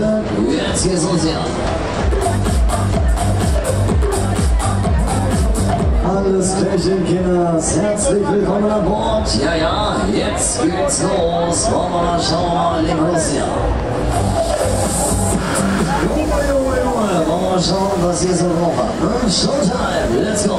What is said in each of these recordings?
Jetzt geht's los hier. Alles Klärchen, Kinders. Herzlich willkommen an Bord. Ja, ja, jetzt geht's los. Wollen wir mal schauen, leg los hier. Junge, Junge, Junge, wollen wir mal schauen, was ihr so drauf habt. Ne? Showtime, let's go.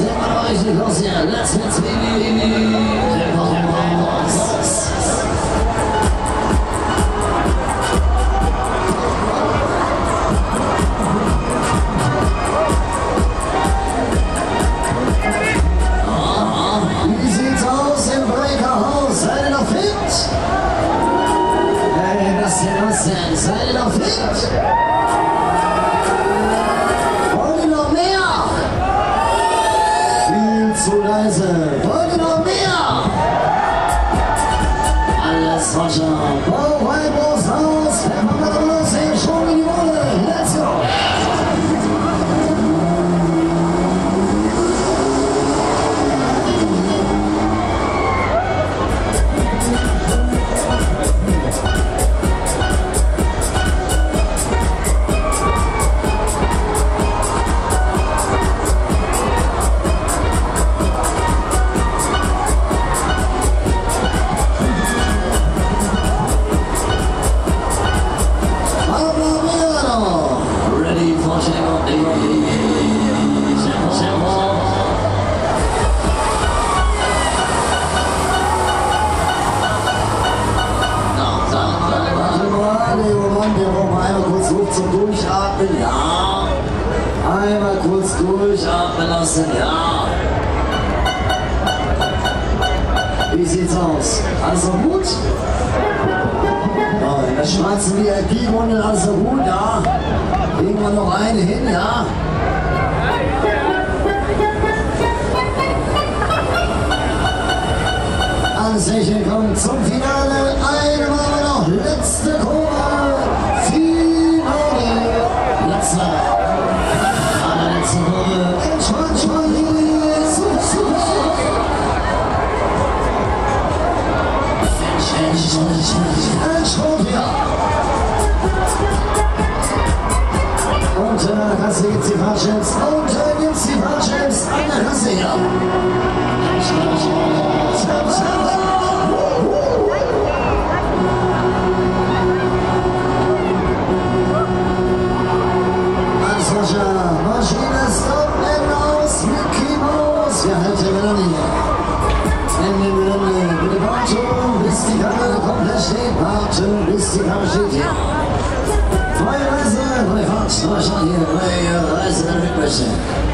Aus. Legen wir richtig los hier. Let's let's baby. Zum Durchatmen. Ja, Einmal kurz durch. atmen lassen, ja. Wie sieht's aus? Noch gut? Der schwarzen VIP-Runde alles noch gut, ja? Legen wir noch eine hin, ja? Alles herzlich willkommen zum Finale. Kasse gibt's die Fahrchefs. Unter gibt's die Fahrchefs. An der. Ansascha, Maschine, Stop, Ende aus, Mickey Mouse. Wir halten Melanie. Ende Gelände, bitte warten, bis die komplett steht. Warten, bis die Karre steht hier. Smash on the way, uh, less than 100%.